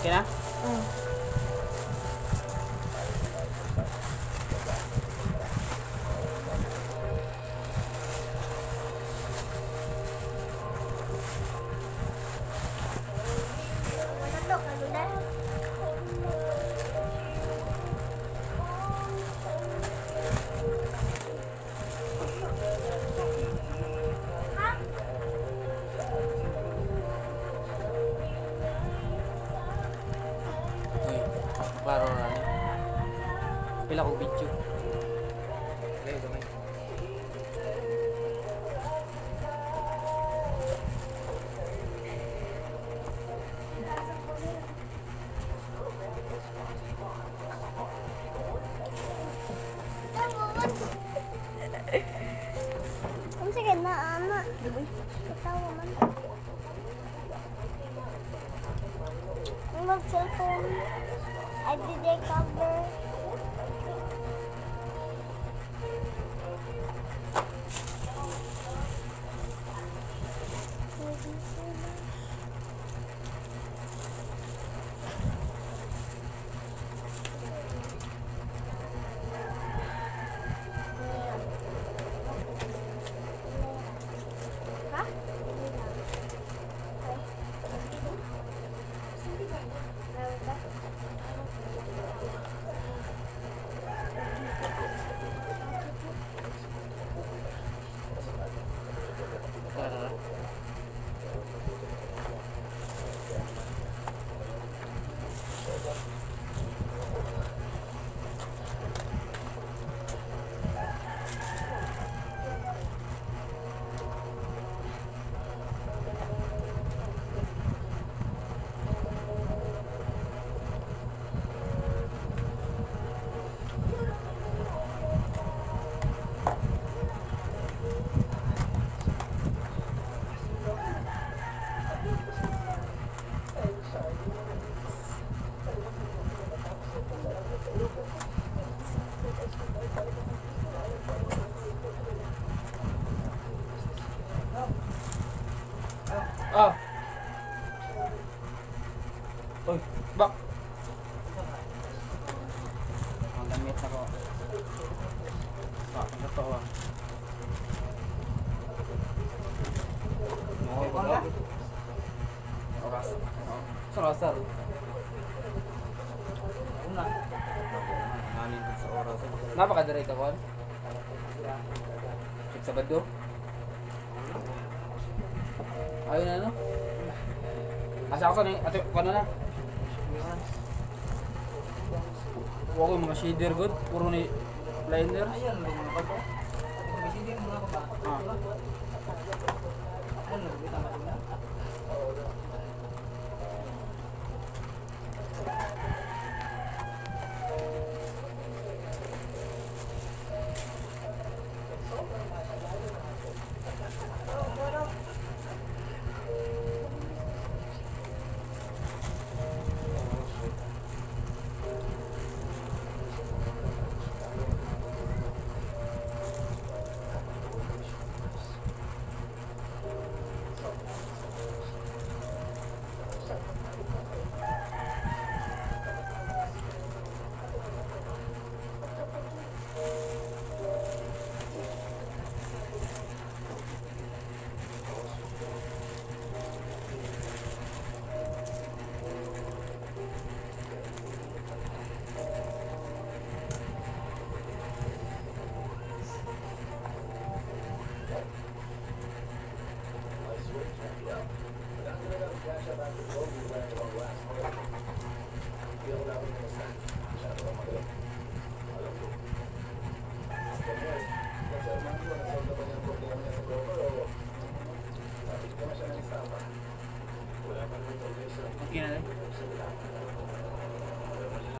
Okay na? Mm. Pila ko video. Okay, gamay. Ang sige na, ama. Katawa man. Ang mag-cellphone. I did a cover. Ah. Uy, bak. Ang gamit na ko. Ah, ano ah? Okay ba ba? Oras. Oh. Sa oras. Una. Nanin sa oras. Napakadiray ka kon. Sik Sabado. Ayun na, no? Asa ako na, ato, ano na? Huwag ko mga shader good, puro ni liner. Ayan, mga nakapag. May shader mga kapag. Ah. Ano, may tama